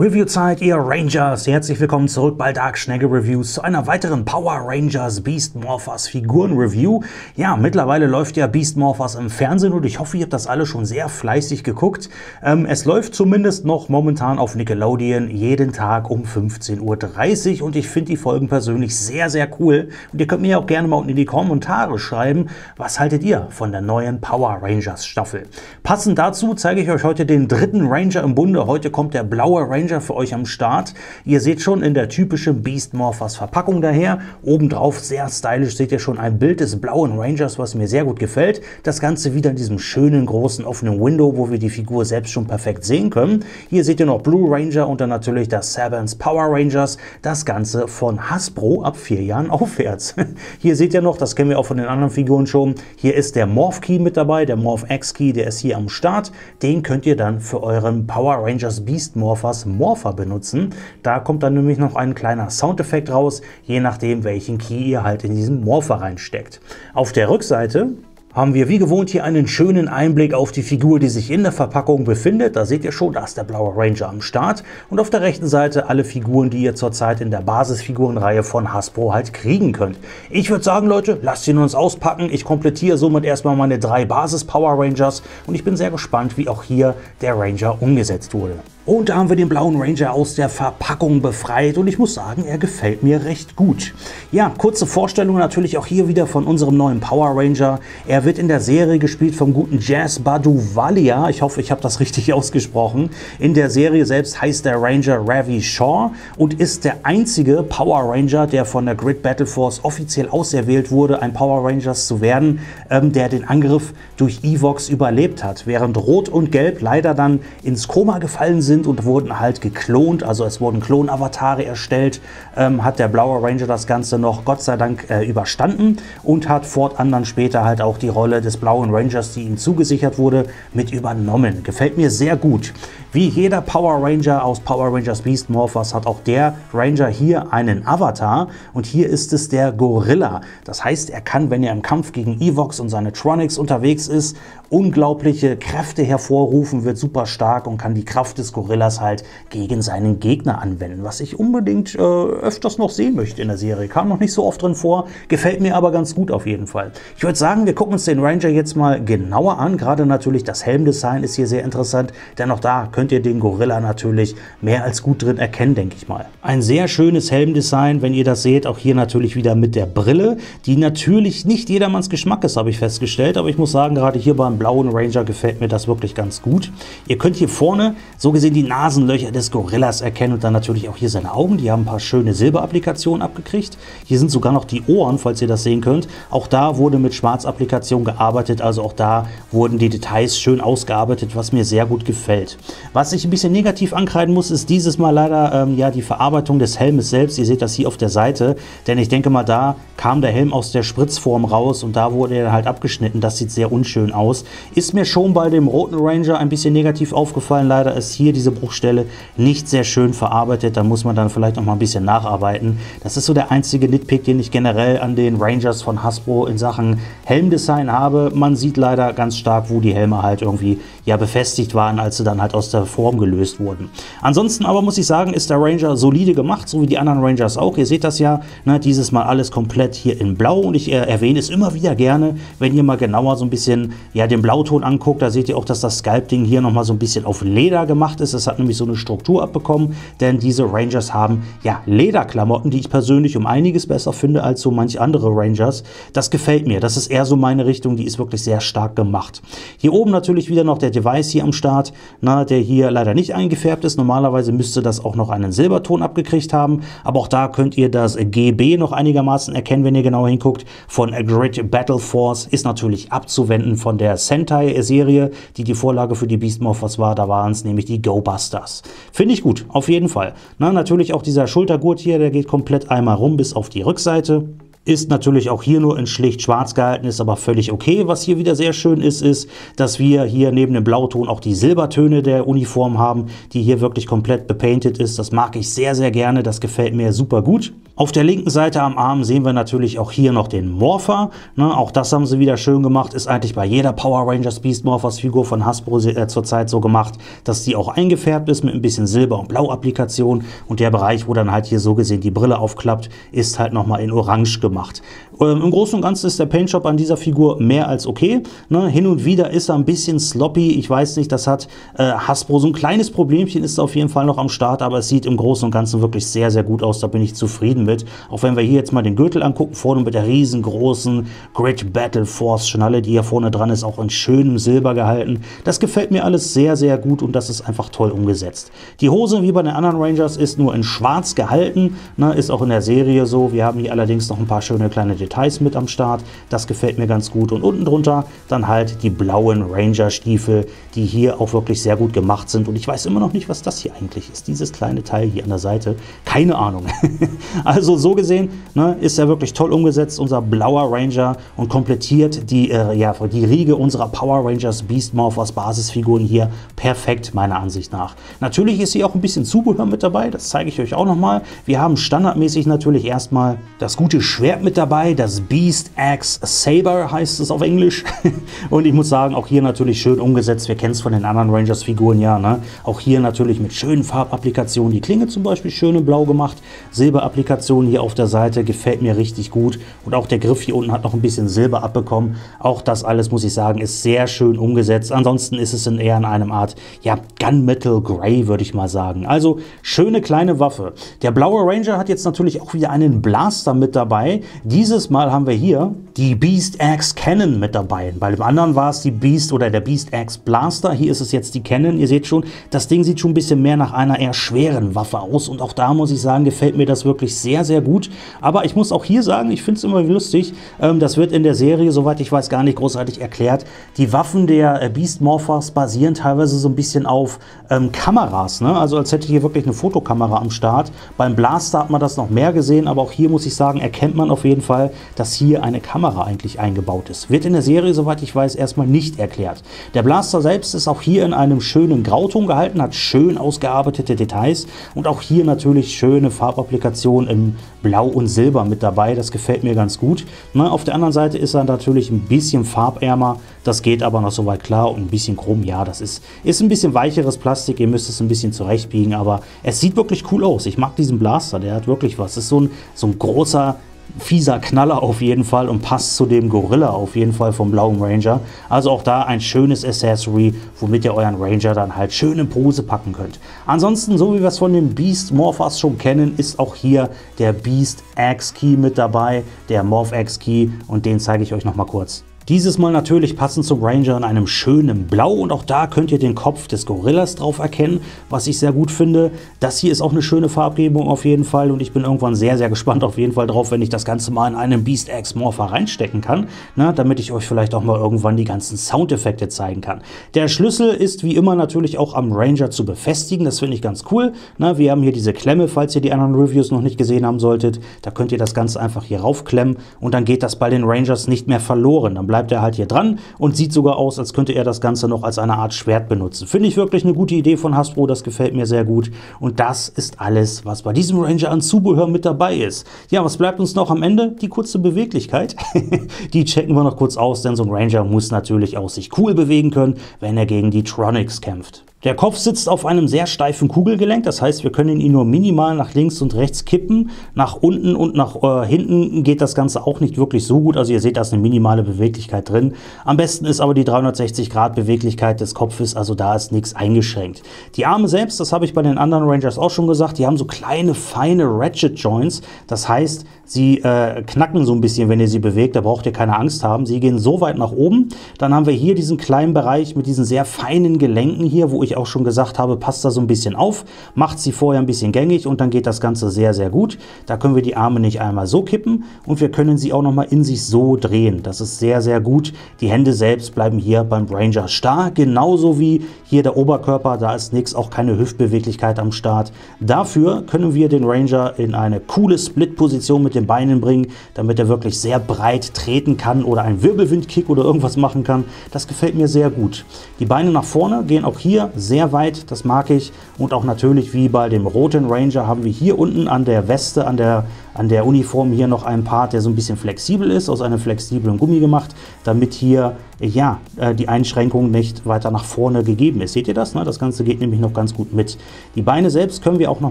Review-Zeit, ihr Rangers! Herzlich willkommen zurück bei Dark Schnegge Reviews zu einer weiteren Power Rangers Beast Morphers Figuren-Review. Ja, mittlerweile läuft ja Beast Morphers im Fernsehen und ich hoffe, ihr habt das alle schon sehr fleißig geguckt. Ähm, es läuft zumindest noch momentan auf Nickelodeon jeden Tag um 15.30 Uhr und ich finde die Folgen persönlich sehr, sehr cool. Und ihr könnt mir auch gerne mal unten in die Kommentare schreiben, was haltet ihr von der neuen Power Rangers Staffel. Passend dazu zeige ich euch heute den dritten Ranger im Bunde. Heute kommt der blaue Ranger Ranger für euch am Start. Ihr seht schon in der typischen Beast Morphers Verpackung daher. Obendrauf sehr stylisch seht ihr schon ein Bild des blauen Rangers, was mir sehr gut gefällt. Das Ganze wieder in diesem schönen großen offenen Window, wo wir die Figur selbst schon perfekt sehen können. Hier seht ihr noch Blue Ranger und dann natürlich das Sabans Power Rangers. Das Ganze von Hasbro ab vier Jahren aufwärts. Hier seht ihr noch, das kennen wir auch von den anderen Figuren schon. Hier ist der Morph Key mit dabei, der Morph X Key, der ist hier am Start. Den könnt ihr dann für euren Power Rangers Beast Morphers Morpher benutzen. Da kommt dann nämlich noch ein kleiner Soundeffekt raus, je nachdem welchen Key ihr halt in diesen Morpher reinsteckt. Auf der Rückseite haben wir wie gewohnt hier einen schönen Einblick auf die Figur, die sich in der Verpackung befindet. Da seht ihr schon, da ist der blaue Ranger am Start. Und auf der rechten Seite alle Figuren, die ihr zurzeit in der Basisfigurenreihe von Hasbro halt kriegen könnt. Ich würde sagen, Leute, lasst ihn uns auspacken. Ich komplettiere somit erstmal meine drei Basis-Power Rangers und ich bin sehr gespannt, wie auch hier der Ranger umgesetzt wurde. Und da haben wir den blauen Ranger aus der Verpackung befreit und ich muss sagen, er gefällt mir recht gut. Ja, kurze Vorstellung natürlich auch hier wieder von unserem neuen Power Ranger. Er wird in der Serie gespielt vom guten Jazz Baduvalia. Ich hoffe, ich habe das richtig ausgesprochen. In der Serie selbst heißt der Ranger Ravi Shaw und ist der einzige Power Ranger, der von der Grid Battle Force offiziell auserwählt wurde, ein Power Rangers zu werden, ähm, der den Angriff durch Evox überlebt hat. Während Rot und Gelb leider dann ins Koma gefallen sind, sind und wurden halt geklont, also es wurden Klonavatare erstellt, ähm, hat der blaue Ranger das Ganze noch Gott sei Dank äh, überstanden und hat fortan dann später halt auch die Rolle des blauen Rangers, die ihm zugesichert wurde, mit übernommen. Gefällt mir sehr gut. Wie jeder Power Ranger aus Power Rangers Beast Morphers hat auch der Ranger hier einen Avatar und hier ist es der Gorilla. Das heißt, er kann, wenn er im Kampf gegen Evox und seine Tronics unterwegs ist, unglaubliche Kräfte hervorrufen, wird super stark und kann die Kraft des Gorillas halt gegen seinen Gegner anwenden, was ich unbedingt äh, öfters noch sehen möchte in der Serie. Kam noch nicht so oft drin vor, gefällt mir aber ganz gut auf jeden Fall. Ich würde sagen, wir gucken uns den Ranger jetzt mal genauer an. Gerade natürlich das Helmdesign ist hier sehr interessant, denn auch da könnt ihr den Gorilla natürlich mehr als gut drin erkennen, denke ich mal. Ein sehr schönes Helmdesign, wenn ihr das seht, auch hier natürlich wieder mit der Brille, die natürlich nicht jedermanns Geschmack ist, habe ich festgestellt, aber ich muss sagen, gerade hier beim blauen Ranger gefällt mir das wirklich ganz gut. Ihr könnt hier vorne so gesehen die Nasenlöcher des Gorillas erkennen und dann natürlich auch hier seine Augen, die haben ein paar schöne Silberapplikationen abgekriegt. Hier sind sogar noch die Ohren, falls ihr das sehen könnt. Auch da wurde mit Schwarzapplikationen gearbeitet, also auch da wurden die Details schön ausgearbeitet, was mir sehr gut gefällt. Was ich ein bisschen negativ ankreiden muss, ist dieses Mal leider ähm, ja die Verarbeitung des Helmes selbst. Ihr seht das hier auf der Seite, denn ich denke mal, da kam der Helm aus der Spritzform raus und da wurde er halt abgeschnitten. Das sieht sehr unschön aus. Ist mir schon bei dem roten Ranger ein bisschen negativ aufgefallen. Leider ist hier diese Bruchstelle nicht sehr schön verarbeitet. Da muss man dann vielleicht noch mal ein bisschen nacharbeiten. Das ist so der einzige Nitpick, den ich generell an den Rangers von Hasbro in Sachen Helmdesign habe. Man sieht leider ganz stark, wo die Helme halt irgendwie ja befestigt waren, als sie dann halt aus der Form gelöst wurden. Ansonsten aber muss ich sagen, ist der Ranger solide gemacht, so wie die anderen Rangers auch. Ihr seht das ja, ne, dieses Mal alles komplett hier in Blau und ich äh, erwähne es immer wieder gerne, wenn ihr mal genauer so ein bisschen ja, den Blauton anguckt, da seht ihr auch, dass das Sculpting hier nochmal so ein bisschen auf Leder gemacht ist. Es hat nämlich so eine Struktur abbekommen, denn diese Rangers haben ja Lederklamotten, die ich persönlich um einiges besser finde als so manch andere Rangers. Das gefällt mir, das ist eher so meine Richtung, die ist wirklich sehr stark gemacht. Hier oben natürlich wieder noch der Device hier am Start, na, der hier leider nicht eingefärbt ist. Normalerweise müsste das auch noch einen Silberton abgekriegt haben, aber auch da könnt ihr das GB noch einigermaßen erkennen, wenn ihr genauer hinguckt. Von Grid Battle Force ist natürlich abzuwenden von der Sentai-Serie, die die Vorlage für die Beast Morphers war. Da waren es nämlich die Go Busters. Finde ich gut, auf jeden Fall. Na, natürlich auch dieser Schultergurt hier, der geht komplett einmal rum bis auf die Rückseite. Ist natürlich auch hier nur in schlicht schwarz gehalten, ist aber völlig okay. Was hier wieder sehr schön ist, ist, dass wir hier neben dem Blauton auch die Silbertöne der Uniform haben, die hier wirklich komplett bepainted ist. Das mag ich sehr, sehr gerne. Das gefällt mir super gut. Auf der linken Seite am Arm sehen wir natürlich auch hier noch den Morpher. Ne, auch das haben sie wieder schön gemacht. Ist eigentlich bei jeder Power Rangers Beast Morphers Figur von Hasbro äh, zurzeit so gemacht, dass die auch eingefärbt ist mit ein bisschen Silber- und Blau-Applikation. Und der Bereich, wo dann halt hier so gesehen die Brille aufklappt, ist halt nochmal in Orange gemacht macht. Ähm, Im Großen und Ganzen ist der Paintjob an dieser Figur mehr als okay. Ne, hin und wieder ist er ein bisschen sloppy. Ich weiß nicht, das hat äh, Hasbro so ein kleines Problemchen, ist auf jeden Fall noch am Start, aber es sieht im Großen und Ganzen wirklich sehr, sehr gut aus. Da bin ich zufrieden mit. Auch wenn wir hier jetzt mal den Gürtel angucken, vorne mit der riesengroßen Great Battle Force Schnalle, die hier vorne dran ist, auch in schönem Silber gehalten. Das gefällt mir alles sehr, sehr gut und das ist einfach toll umgesetzt. Die Hose, wie bei den anderen Rangers, ist nur in schwarz gehalten, ne, ist auch in der Serie so. Wir haben hier allerdings noch ein paar schöne kleine Details mit am Start. Das gefällt mir ganz gut. Und unten drunter dann halt die blauen Ranger-Stiefel, die hier auch wirklich sehr gut gemacht sind. Und ich weiß immer noch nicht, was das hier eigentlich ist. Dieses kleine Teil hier an der Seite. Keine Ahnung. also so gesehen ne, ist er wirklich toll umgesetzt, unser blauer Ranger und komplettiert die, äh, ja, die Riege unserer Power Rangers Beast Morphers Basisfiguren hier perfekt, meiner Ansicht nach. Natürlich ist hier auch ein bisschen Zubehör mit dabei, das zeige ich euch auch nochmal. Wir haben standardmäßig natürlich erstmal das gute Schwert mit dabei, das Beast Axe Saber heißt es auf Englisch. und ich muss sagen, auch hier natürlich schön umgesetzt. Wir kennen es von den anderen Rangers Figuren ja. Ne? Auch hier natürlich mit schönen Farbapplikationen. Die Klinge zum Beispiel schön in blau gemacht. Silberapplikation hier auf der Seite gefällt mir richtig gut. Und auch der Griff hier unten hat noch ein bisschen Silber abbekommen. Auch das alles, muss ich sagen, ist sehr schön umgesetzt. Ansonsten ist es in eher in einem Art, ja, Gunmetal Grey, würde ich mal sagen. Also schöne kleine Waffe. Der blaue Ranger hat jetzt natürlich auch wieder einen Blaster mit dabei. Dieses Mal haben wir hier die Beast Axe Cannon mit dabei. Bei dem anderen war es die Beast oder der Beast Axe Blaster. Hier ist es jetzt die Cannon. Ihr seht schon, das Ding sieht schon ein bisschen mehr nach einer eher schweren Waffe aus. Und auch da muss ich sagen, gefällt mir das wirklich sehr, sehr gut. Aber ich muss auch hier sagen, ich finde es immer lustig. Ähm, das wird in der Serie, soweit ich weiß, gar nicht großartig erklärt. Die Waffen der äh, Beast Morphers basieren teilweise so ein bisschen auf ähm, Kameras. Ne? Also als hätte hier wirklich eine Fotokamera am Start. Beim Blaster hat man das noch mehr gesehen, aber auch hier muss ich sagen, erkennt man auf jeden Fall, dass hier eine Kamera eigentlich eingebaut ist. Wird in der Serie, soweit ich weiß, erstmal nicht erklärt. Der Blaster selbst ist auch hier in einem schönen Grauton gehalten, hat schön ausgearbeitete Details und auch hier natürlich schöne Farbapplikationen in Blau und Silber mit dabei. Das gefällt mir ganz gut. Na, auf der anderen Seite ist er natürlich ein bisschen farbärmer. Das geht aber noch soweit klar und ein bisschen Chrom, ja, das ist, ist ein bisschen weicheres Plastik. Ihr müsst es ein bisschen zurechtbiegen, aber es sieht wirklich cool aus. Ich mag diesen Blaster, der hat wirklich was. Das ist so ein, so ein großer fieser Knaller auf jeden Fall und passt zu dem Gorilla auf jeden Fall vom blauen Ranger. Also auch da ein schönes Accessory, womit ihr euren Ranger dann halt schön in Pose packen könnt. Ansonsten, so wie wir es von den Beast Morphers schon kennen, ist auch hier der Beast Axe Key mit dabei, der Morph Axe Key und den zeige ich euch noch mal kurz. Dieses Mal natürlich passend zum Ranger in einem schönen Blau und auch da könnt ihr den Kopf des Gorillas drauf erkennen, was ich sehr gut finde. Das hier ist auch eine schöne Farbgebung auf jeden Fall und ich bin irgendwann sehr, sehr gespannt auf jeden Fall drauf, wenn ich das Ganze mal in einen Beast X Morpher reinstecken kann, na, damit ich euch vielleicht auch mal irgendwann die ganzen Soundeffekte zeigen kann. Der Schlüssel ist wie immer natürlich auch am Ranger zu befestigen, das finde ich ganz cool. Na, wir haben hier diese Klemme, falls ihr die anderen Reviews noch nicht gesehen haben solltet, da könnt ihr das Ganze einfach hier raufklemmen und dann geht das bei den Rangers nicht mehr verloren. Dann bleibt bleibt er halt hier dran und sieht sogar aus, als könnte er das Ganze noch als eine Art Schwert benutzen. Finde ich wirklich eine gute Idee von Hasbro, das gefällt mir sehr gut. Und das ist alles, was bei diesem Ranger an Zubehör mit dabei ist. Ja, was bleibt uns noch am Ende? Die kurze Beweglichkeit. die checken wir noch kurz aus, denn so ein Ranger muss natürlich auch sich cool bewegen können, wenn er gegen die Tronics kämpft. Der Kopf sitzt auf einem sehr steifen Kugelgelenk, das heißt, wir können ihn nur minimal nach links und rechts kippen. Nach unten und nach äh, hinten geht das Ganze auch nicht wirklich so gut. Also ihr seht, da ist eine minimale Beweglichkeit drin. Am besten ist aber die 360 Grad Beweglichkeit des Kopfes, also da ist nichts eingeschränkt. Die Arme selbst, das habe ich bei den anderen Rangers auch schon gesagt, die haben so kleine, feine Ratchet Joints. Das heißt, sie äh, knacken so ein bisschen, wenn ihr sie bewegt, da braucht ihr keine Angst haben. Sie gehen so weit nach oben. Dann haben wir hier diesen kleinen Bereich mit diesen sehr feinen Gelenken hier, wo ich auch schon gesagt habe, passt da so ein bisschen auf, macht sie vorher ein bisschen gängig und dann geht das Ganze sehr, sehr gut. Da können wir die Arme nicht einmal so kippen und wir können sie auch noch mal in sich so drehen. Das ist sehr, sehr gut. Die Hände selbst bleiben hier beim Ranger starr, genauso wie hier der Oberkörper, da ist nichts, auch keine Hüftbeweglichkeit am Start. Dafür können wir den Ranger in eine coole Split-Position mit den Beinen bringen, damit er wirklich sehr breit treten kann oder einen Wirbelwindkick oder irgendwas machen kann. Das gefällt mir sehr gut. Die Beine nach vorne gehen auch hier sehr weit, das mag ich. Und auch natürlich wie bei dem roten Ranger haben wir hier unten an der Weste, an der an der Uniform hier noch ein Part, der so ein bisschen flexibel ist, aus einem flexiblen Gummi gemacht, damit hier ja, äh, die Einschränkung nicht weiter nach vorne gegeben ist. Seht ihr das? Ne? Das Ganze geht nämlich noch ganz gut mit. Die Beine selbst können wir auch noch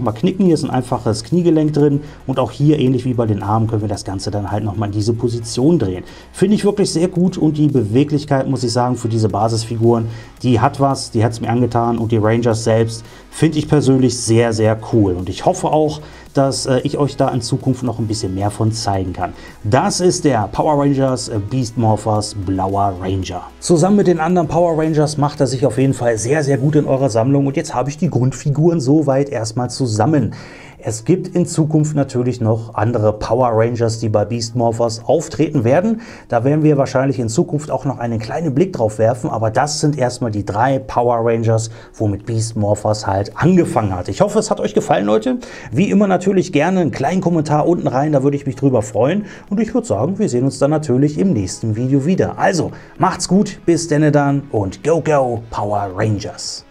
mal knicken. Hier ist ein einfaches Kniegelenk drin und auch hier, ähnlich wie bei den Armen, können wir das Ganze dann halt noch mal in diese Position drehen. Finde ich wirklich sehr gut und die Beweglichkeit, muss ich sagen, für diese Basisfiguren, die hat was, die hat es mir angetan und die Rangers selbst finde ich persönlich sehr, sehr cool. Und ich hoffe auch, dass äh, ich euch da in Zukunft noch ein bisschen mehr von zeigen kann. Das ist der Power Rangers äh, Beast Morphers Blauer Ranger. Zusammen mit den anderen Power Rangers macht er sich auf jeden Fall sehr, sehr gut in eurer Sammlung und jetzt habe ich die Grundfiguren soweit erstmal zusammen. Es gibt in Zukunft natürlich noch andere Power Rangers, die bei Beast Morphers auftreten werden. Da werden wir wahrscheinlich in Zukunft auch noch einen kleinen Blick drauf werfen, aber das sind erstmal die drei Power Rangers, womit Beast Morphers halt angefangen hat. Ich hoffe, es hat euch gefallen, Leute. Wie immer natürlich gerne einen kleinen Kommentar unten rein, da würde ich mich drüber freuen. Und ich würde sagen, wir sehen uns dann natürlich im nächsten Video wieder. Also, macht's gut, bis denn dann und go, go, Power Rangers!